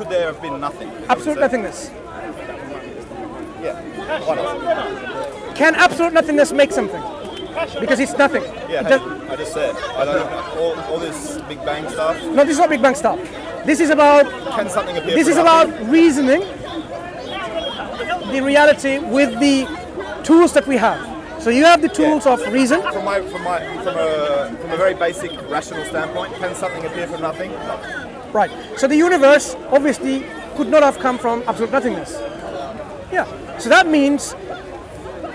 could there have been nothing? Is that what Absolute nothingness. Yeah. Why not? Can absolute nothingness make something? Because it's nothing. Yeah. It does- I just said. I don't. All, all this Big Bang stuff. no, this is not Big Bang stuff. This is about Can something appear? this is about nothing? reasoning the reality with the tools that we have. So you have the tools of reason. From my, from my, from a, from a very basic rational standpoint, can something appear from nothing? Right. So the universe obviously could not have come from absolute nothingness. Yeah. So that means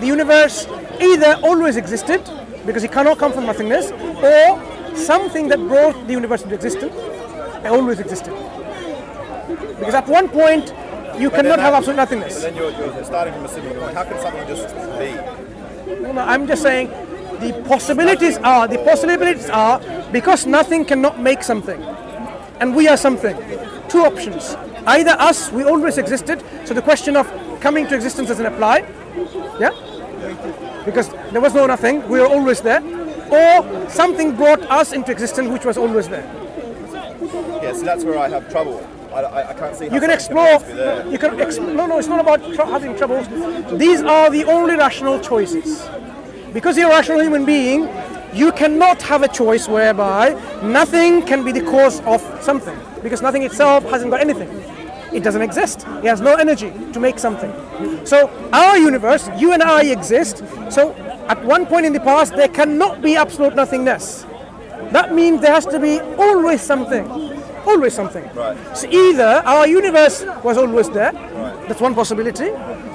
the universe either always existed because it cannot come from nothingness, or something that brought the universe into existence always existed. Because at one point you But cannot have that- absolute nothingness. But then you're, you're starting from a simple point. How can something just be? No, no, I'm just saying the possibilities are the possibilities are because nothing cannot make something, and we are something. Two options: either us, we always existed, so the question of coming to existence doesn't apply, yeah, because there was no nothing, we were always there, or something brought us into existence, which was always there. Yeah, so that's where I have trouble. I, I, I can't see. You can explore. You can ex- no, no. It's not about tr- having troubles. These are the only rational choices. Because you're a rational human being, you cannot have a choice whereby nothing can be the cause of something. Because nothing itself hasn't got anything. It doesn't exist. It has no energy to make something. So our universe, you and I exist. So at one point in the past, there cannot be absolute nothingness. That means there has to be always something. Always something. Right. So either our universe was always there, that's one possibility,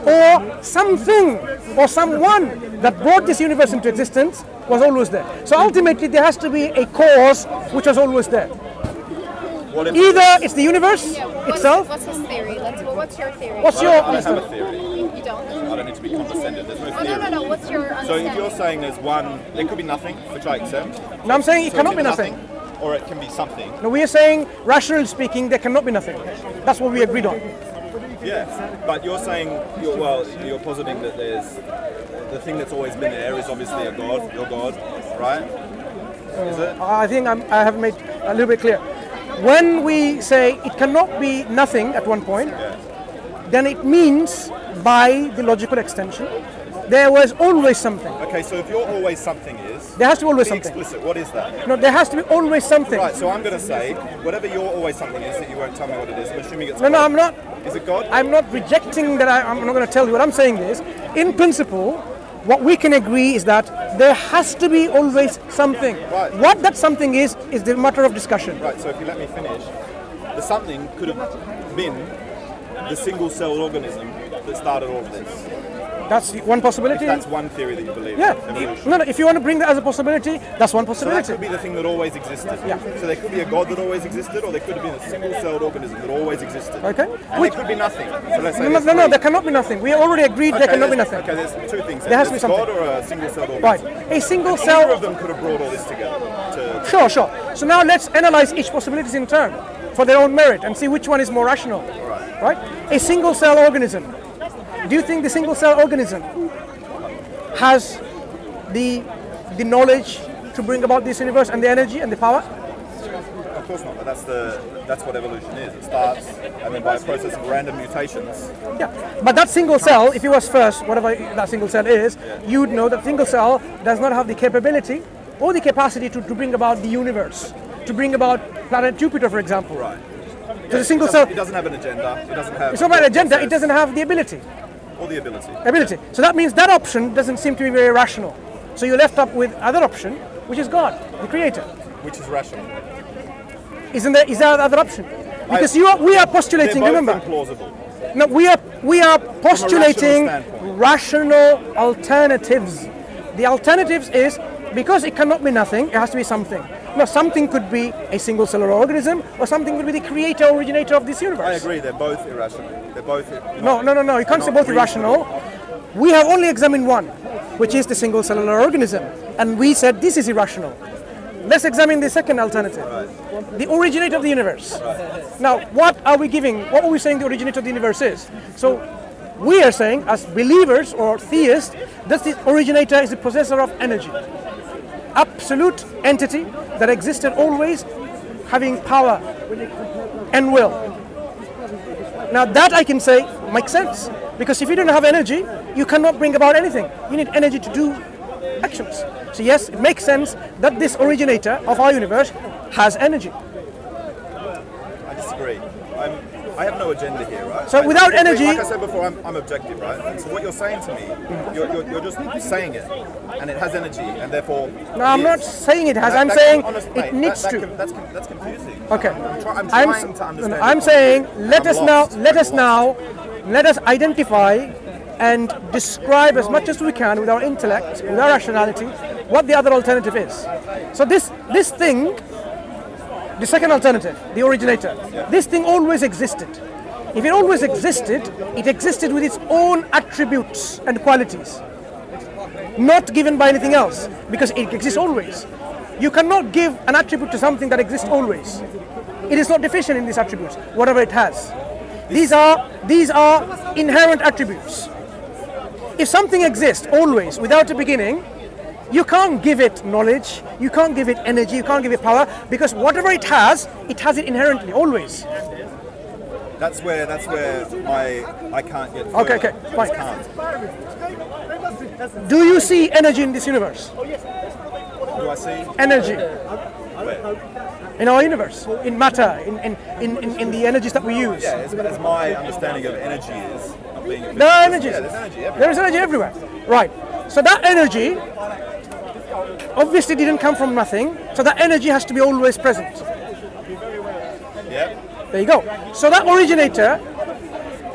or something or someone that brought this universe into existence was always there. So ultimately there has to be a cause which was always there. What if Either it's the universe Yeah, what's, itself. What's his theory? Let's. Well, what's your theory? What's I your don't, I don't have a theory. You don't. I don't need to be condescending. There's no Oh theory. no no no. What's your So understanding? if you're saying there's one, there could be nothing, which I accept. No, I'm saying it So cannot it's be nothing. Or it can be something. No, we are saying, rationally speaking, there cannot be nothing. That's what we agreed on. Yeah, but you're saying, you're, well, you're positing that there's the thing that's always been there is obviously a god, your god, right? Is it? Uh, I think I'm, I have made a little bit clear. When we say it cannot be nothing at one point, then it means, by the logical extension, there was always something. Okay, so if you're always something is, There has to be always be something. explicit. What is that? No, there has to be always something. Right, so I'm going to say whatever your always something is that you won't tell me what it is. I'm assuming it's No, no, I'm not. Is it God? I'm not rejecting that. I, I'm not going to tell you. What I'm saying is, in principle, what we can agree is that there has to be always something. Right. What that something is is the matter of discussion. Right, so if you let me finish, the something could have been the single-celled organism that started all of this. That's one possibility. That's one theory that you believe. yeah. in. No, no. If you want to bring that as a possibility, that's one possibility. So that could be the thing that always existed. Yeah. So there could be a god that always existed, or there could have been a single-celled organism that always existed. Okay. And Which- there could be nothing. So No, no, no, there cannot be nothing. We already agreed there cannot be nothing. Okay, there's two things. There has to be There's God or a single-celled organism. Right. A single Either cell. of them could have brought all this together. To, Sure, sure. So now let's analyze each possibility in turn for their own merit and see which one is more rational. Right. A single cell organism. Do you think the single cell organism has the the knowledge to bring about this universe and the energy and the power? of course not, but that's the that's what evolution is. It starts, and then by a process of random mutations, Yeah. But that single cell, if it was first, whatever that single cell is, you'd know that single cell does not have the capability or the capacity to, to bring about the universe, to bring about planet Jupiter, for example. right? So the single it cell, doesn't, it doesn't have an agenda. It doesn't have. it's not about a agenda, it doesn't have the ability. Or the ability. ability. So that means that option doesn't seem to be very rational. So you're left up with other option, which is God, the creator. Which is rational. Isn't there? Is there other option? Because you are, we are postulating. Remember, implausible. no, we are we are postulating rational alternatives. The alternatives is because it cannot be nothing, it has to be something. No, something could be a single cellular organism, or something could be the creator, originator of this universe. I agree. They're both irrational. They're both. No, no, no, no. You can't say both irrational. We have only examined one, which is the single cellular organism, and we said this is irrational. Let's examine the second alternative, the originator of the universe. Now, what are we giving? What are we saying the originator of the universe is? So, we are saying, as believers or theists, that the originator is the possessor of energy, absolute entity that existed always, having power and will. Now that I can say makes sense because if you don't have energy, you cannot bring about anything. You need energy to do actions. So yes, it makes sense that this originator of our universe has energy. I disagree. I'm, I have no agenda here, right? So I- without like- energy- like I said before, I'm, I'm objective, right? And so what you're saying to me, you're, you're, you're just saying it, and it has energy, and therefore. No, I'm it not saying it has. That- I'm that saying honest- it mate, needs that, to. can- that's, that's confusing. Okay. I'm, try, I'm I'm, trying s- to understand. I'm saying let us lost. now let us now let us identify and describe as much as we can with our intellect, with our rationality, what the other alternative is. So this this thing, the second alternative, the originator, this thing always existed. If it always existed, it existed with its own attributes and qualities not given by anything else because it exists always. You cannot give an attribute to something that exists always. It is not deficient in these attributes, whatever it has. These are these are inherent attributes. If something exists always without a beginning, you can't give it knowledge, you can't give it energy, you can't give it power because whatever it has, it has it inherently always. That's where that's where my I can't get. Okay, further. okay, I fine. can't. Do you see energy in this universe? Do I see? Energy. Where? in our universe, in matter, in, in, in, in, the energies that we use. Yeah, as, as my understanding of energy is, being a There are energies. Yeah, there's energy everywhere. There is energy everywhere. Right. So that energy obviously didn't come from nothing. So that energy has to be always present. Yeah. There you go. So that originator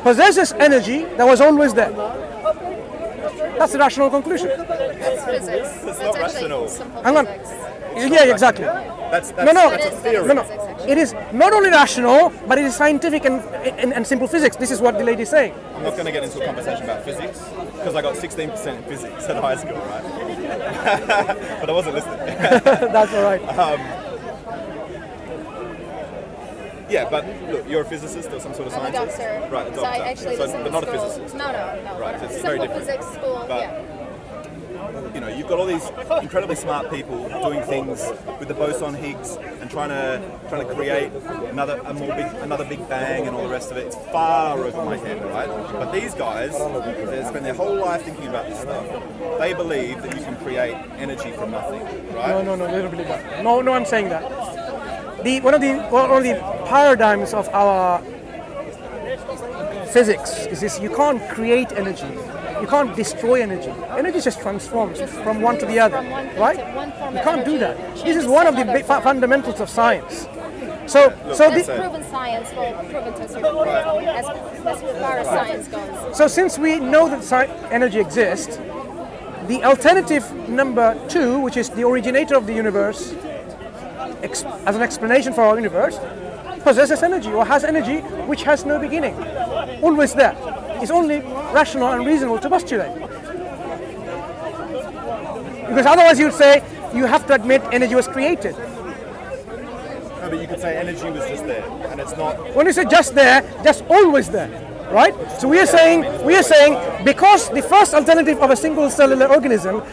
possesses energy that was always there. That's the rational conclusion. That's physics. That's, not rational. Hang on. physics. Yeah, exactly. That's, that's, No, no, that's a theory. no, no. It is not only rational, but it is scientific and, and, and simple physics. This is what the lady is saying. I'm not going to get into a conversation about physics because I got 16% in physics at high school, right? But I wasn't listening. That's all right. Um, yeah, but look, you're a physicist or some sort of I'm a scientist, doctor. right? A So. I actually so, listen but to not a school. physicist. No, no, no. Right, it's Simple very different. physics school. But- yeah. You know, you've got all these incredibly smart people doing things with the boson Higgs and trying to trying to create another a more big another big bang and all the rest of it. It's far over my head, right? But these guys, they spend their whole life thinking about this stuff. They believe that you can create energy from nothing, No, right? no, no, they don't believe that. No, no, I'm saying that. The one of the one of the paradigms of our physics is this: you can't create energy, you can't destroy energy. Energy just transforms from one to the other, From one right? to one form You can't do that. This is one of the big another fundamentals of science. So, so That's the, proven science. Well, proven to a certain point. As, as far as science goes. So since we know that sci- energy exists, the alternative number two, which is the originator of the universe, ex- as an explanation for our universe, possesses energy or has energy which has no beginning. Always there. It's only rational and reasonable to postulate. Because otherwise you'd say you have to admit energy was created. No, but you could say energy was just there, and it's not. When you say just there, just always there, right? So we are saying we are saying because the first alternative of a single cellular organism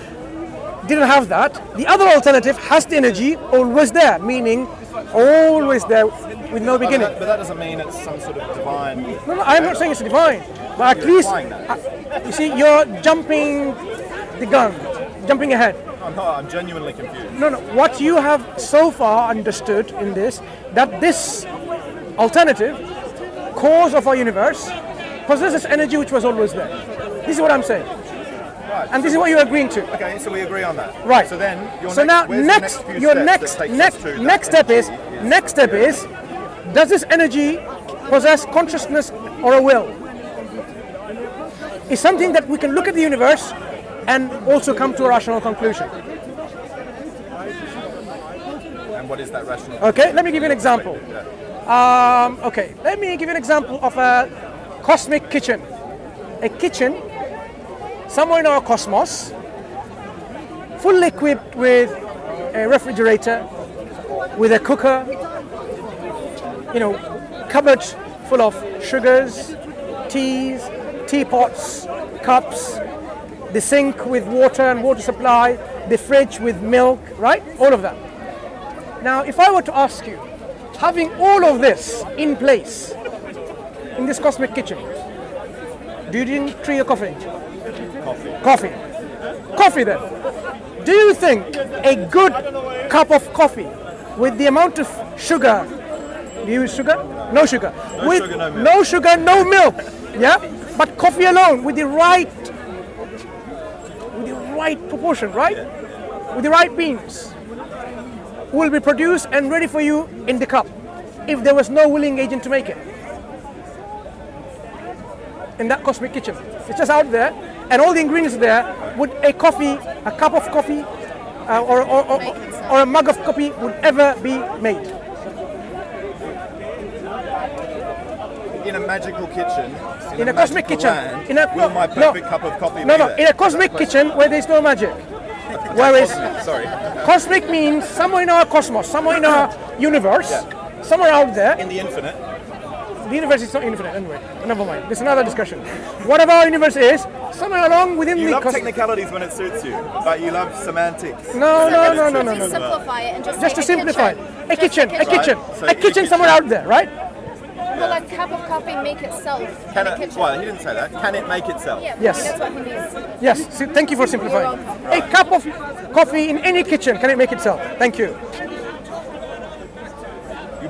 didn't have that, the other alternative has the energy always there, meaning always there with no But beginning. that, but that doesn't mean it's some sort of divine. No, no, I'm not saying it's divine, but at You're least uh, you see, you're jumping the gun, jumping ahead. I'm not. I'm genuinely confused. No, no. What you have so far understood in this, that this alternative cause of our universe possesses energy which was always there. This is what I'm saying, Right. and this is what you're agreeing to. Okay, so we agree on that. Right. So then, your so next, now next, the next your next next next step is energy? next step is does this energy possess consciousness or a will? Is something that we can look at the universe and also come to a rational conclusion. And what is that rational? Okay, let me give you an example. Um, okay, let me give you an example of a cosmic kitchen. A kitchen somewhere in our cosmos, fully equipped with a refrigerator, with a cooker, you know, cupboard full of sugars, teas, teapots, cups, the sink with water and water supply, the fridge with milk, right? All of that. Now, if I were to ask you, having all of this in place, in this cosmic kitchen? Do you drink tea or coffee? Coffee. Coffee. Coffee then. Do you think a good cup of coffee with the amount of sugar, do you use sugar? No sugar. No with sugar, no milk. no sugar, no milk. Yeah? But coffee alone with the right with the right proportion, right? With the right beans will be produced and ready for you in the cup if there was no willing agent to make it in that cosmic kitchen. It's just out there, and all the ingredients there. Would a coffee, a cup of coffee, uh, or, or, or, or a mug of coffee would ever be made? In a magical kitchen, in, In a cosmic kitchen, land, in a will my no, perfect cup of coffee No, be no, there? in a cosmic kitchen where there's no magic. Whereas Sorry. cosmic means somewhere in our cosmos, somewhere in our universe, somewhere out there. In the infinite, The universe is not infinite anyway. Never mind. There's another discussion. Whatever our universe is, somewhere along within you the love cos- technicalities when it suits you, but you love semantics. No, no, no, no, is no, true. no, no, no. Simplify it and just Just to say a simplify, kitchen. a Just kitchen, a kitchen, Right, so a in a kitchen somewhere out there, right? Will a cup of coffee make itself Can in a it, kitchen? well, he didn't say that. Can it make itself? Yeah, Yes. that's what he means. Yes. So thank you for simplifying. You're A cup of coffee in any kitchen can it make itself? Thank you.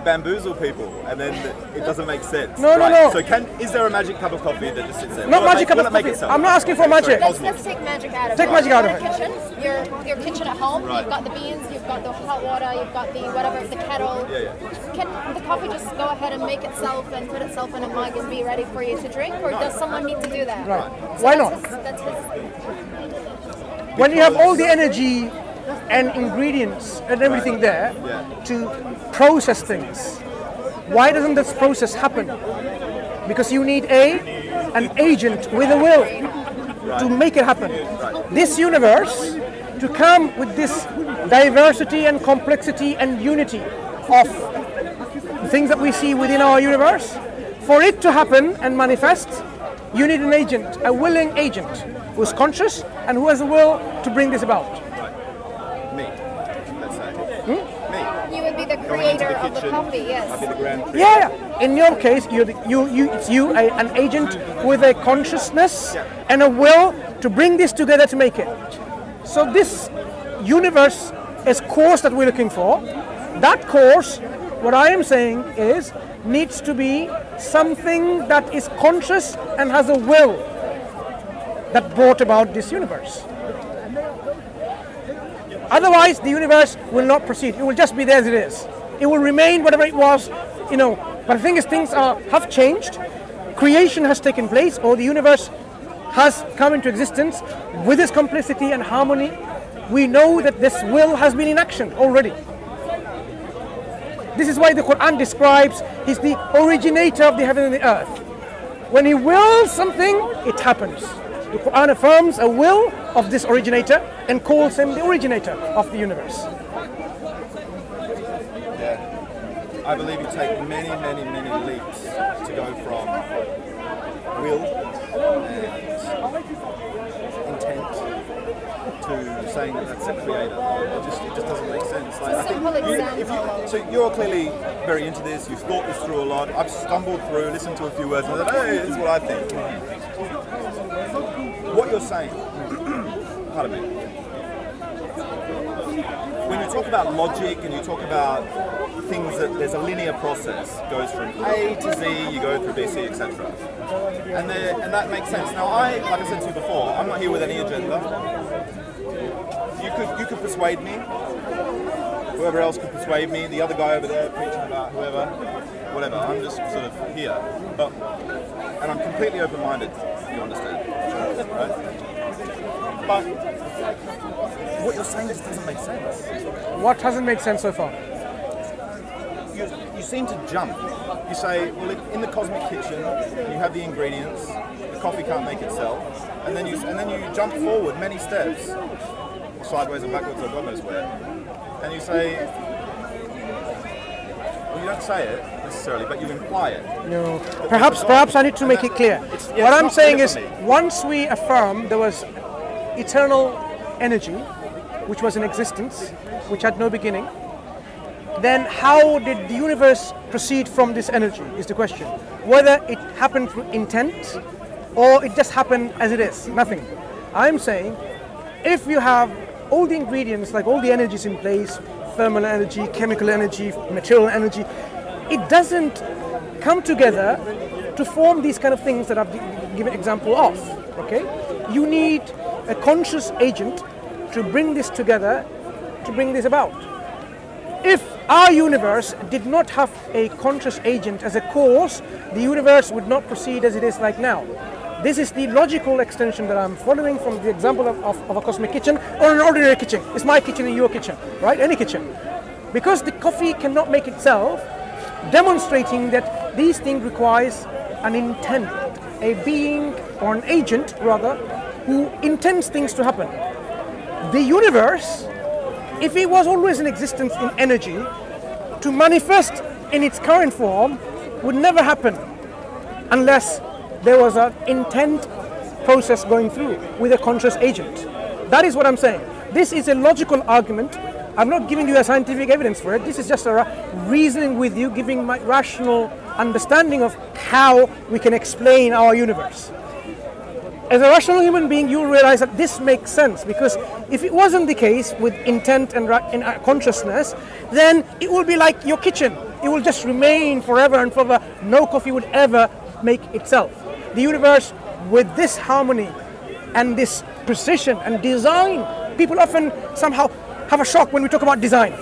You bamboozle people, and then it doesn't make sense. No, no, Right, no. So, can is there a magic cup of coffee that just sits there? Not Will magic make, cup will of it make coffee. I'm not asking for magic. Let's, let's take magic out of Take it. magic out of Your it. kitchen, your your kitchen at home. Right. You've got the beans, you've got the hot water, you've got the whatever, the kettle. Yeah, yeah. Can the coffee just go ahead and make itself and put itself in a mug and be ready for you to drink, or does someone need to do that? Right. So Why that's not? His, that's his. When you have all the energy and ingredients and everything there to process things, why doesn't this process happen? Because you need a an agent with a will to make it happen. This universe to come with this diversity and complexity and unity of things that we see within our universe, for it to happen and manifest, you need an agent, a willing agent who's conscious and who has a will to bring this about. Me, let's say. Hmm? Me. You would be the Going into creator the of the kitchen, coffee, yes. I'll be the grand. Yeah, yeah. In your case, you're you, you, it's you, a, an agent with a consciousness and a will to bring this together to make it. So this universe is course that we're looking for. That course, what I am saying is, needs to be something that is conscious and has a will that brought about this universe. Otherwise, the universe will not proceed. It will just be there as it is. It will remain whatever it was, you know. But the thing is, things are have changed. Creation has taken place, or the universe has come into existence with its complicity and harmony. We know that this will has been in action already. This is why the Quran describes He's the originator of the heaven and the earth. When He wills something, it happens. The Quran affirms a will of this originator and calls him the originator of the universe. I believe you take many, many, many leaps to go from will and intent to saying that that's a creator. It just, it just doesn't make sense. Like, I think you- you, so you're clearly very into this. You've thought this through a lot. I've stumbled through, listened to a few words, and I thought, hey, this is what I think. What you're saying, pardon me. When you talk about logic and you talk about things that there's a linear process, goes from A to Z, you go through B, C, etc. And there, and that makes sense. Now I, like I said to you before, I'm not here with any agenda. You could you could persuade me. Whoever else could persuade me. The other guy over there preaching about whoever, whatever. I'm just sort of here, but and I'm completely open-minded. You understand, right? But what you're saying just doesn't make sense. What hasn't made sense so far? you, you seem to jump. You say, well, in the cosmic kitchen, you have the ingredients, the coffee can't make itself, and then you and then you jump forward many steps, or sideways and backwards, or God knows where, and you say, well, you don't say it necessarily, but you imply it. No. Perhaps, perhaps I need to make it clear. Yeah, what I'm saying is, once we affirm there was eternal energy, which was in existence, which had no beginning, then how did the universe proceed from this energy is the question. Whether it happened through intent or it just happened as it is, nothing. I'm saying if you have all the ingredients, like all the energies in place, thermal energy, chemical energy, material energy, it doesn't come together to form these kind of things that I've given example of. Okay, you need a conscious agent to bring this together, to bring this about. If our universe did not have a conscious agent as a cause, the universe would not proceed as it is like now. This is the logical extension that I'm following from the example of, of, of a cosmic kitchen or an ordinary kitchen. It's my kitchen and your kitchen, right? Any kitchen. Because the coffee cannot make itself, demonstrating that these things requires an intent, a being or an agent rather, who intends things to happen. The universe, if it was always in existence in energy, to manifest in its current form would never happen unless there was an intent process going through with a conscious agent. That is what I'm saying. This is a logical argument. I'm not giving you a scientific evidence for it. This is just a reasoning with you, giving my rational understanding of how we can explain our universe. As a rational human being, you'll realize that this makes sense because if it wasn't the case with intent and uh, consciousness, then it will be like your kitchen. It will just remain forever and forever. No coffee would ever make itself. The universe, with this harmony and this precision and design, people often somehow have a shock when we talk about design,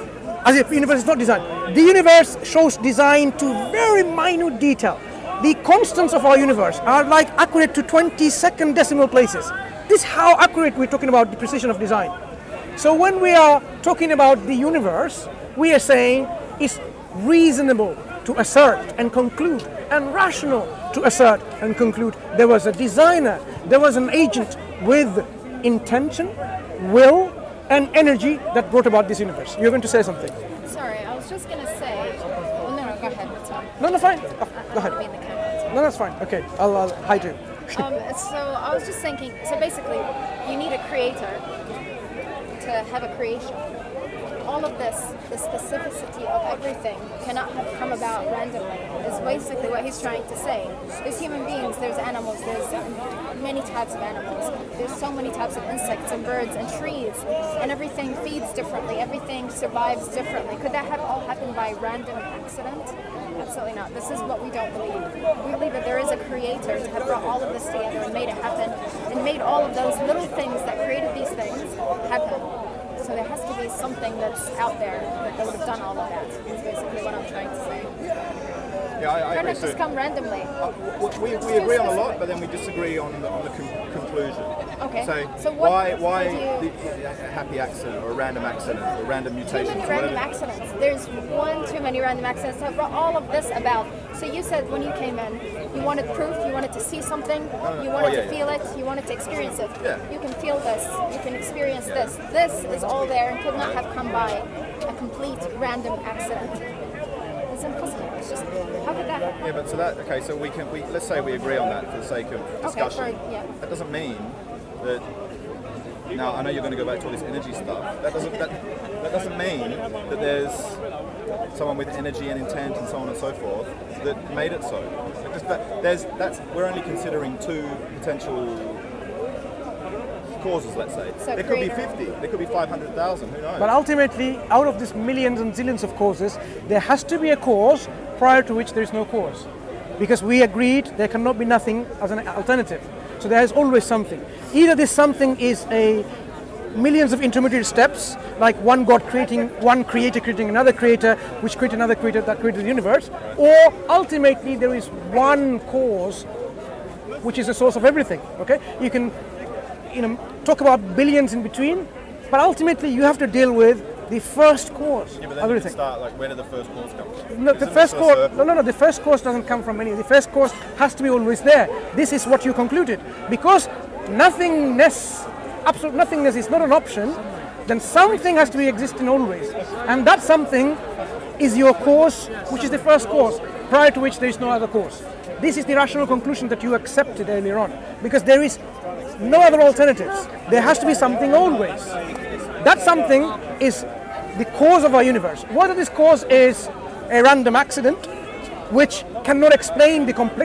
as if the universe is not designed. The universe shows design to very minute detail. The constants of our universe are like accurate to 20 second decimal places. This is how accurate we're talking about the precision of design. So when we are talking about the universe, we are saying it's reasonable to assert and conclude and rational to assert and conclude there was a designer, there was an agent with intention, will, and energy that brought about this universe. You're going to say something. Sorry, I was just gonna say. Well, no, no, go ahead. No, no, fine. Oh, go ahead. No, that's fine. Okay, I'll, I'll hide you. Um, so I was just thinking. So basically, you need a creator to have a creation. All of this, the specificity of everything, cannot have come about randomly. Is basically what he's trying to say. There's human beings, there's animals, there's many types of animals. There's so many types of insects and birds and trees, and everything feeds differently. Everything survives differently. Could that have all happened by random accident? Absolutely not. This is what we don't believe. We believe that there is a creator to have brought all of this together and made it happen, and made all of those little things that created these things happen. So there has to be something that's out there that would have done all of that. Is basically what I'm trying to say. Yeah, I, I just come randomly? Uh, we, we agree on a lot, but then we disagree on the, on the con- conclusion. Okay. So, So why why you- the, a happy accident or a random accident or random Too mutation? many or random accidents. There's one too many random accidents brought all of this about. So you said when you came in, you wanted proof, you wanted to see something, oh, you wanted oh, yeah, to feel it, you wanted to experience it. Yeah. You can feel this, you can experience this. This is all there and could not have come by a complete random accident. It's just how could that happen? Yeah, but so that okay. So we can we let's say we agree on that for the sake of discussion. for- yeah. That doesn't mean that. Now I know you're going to go back to all this energy stuff. That doesn't that, that doesn't mean that there's someone with energy and intent and so on and so forth that made it so. Just that, there's that's we're only considering two potential causes. Let's say So there could be creator- 50, there could be 500,000. Who knows? But ultimately, out of these millions and zillions of causes, there has to be a cause prior to which there is no cause. Because we agreed there cannot be nothing as an alternative. So there is always something. Either this something is a millions of intermediate steps, like one God creating one creator creating another creator, which created another creator that created the universe, or ultimately there is one cause which is the source of everything. Okay? You can you know, talk about billions in between, but ultimately you have to deal with the first cause yeah, but of then everything. start like where did the first cause come from? No, the first cause. No, no, no. The first cause doesn't come from any. The first cause has to be always there. This is what you concluded because nothingness, absolute nothingness, is not an option. Then something has to be existing always, and that something is your cause, which is the first cause, prior to which there is no other cause. This is the rational conclusion that you accepted earlier on, because there is no other alternatives. There has to be something always. That something is the cause of our universe. Whether this cause is a random accident, which cannot explain the complexity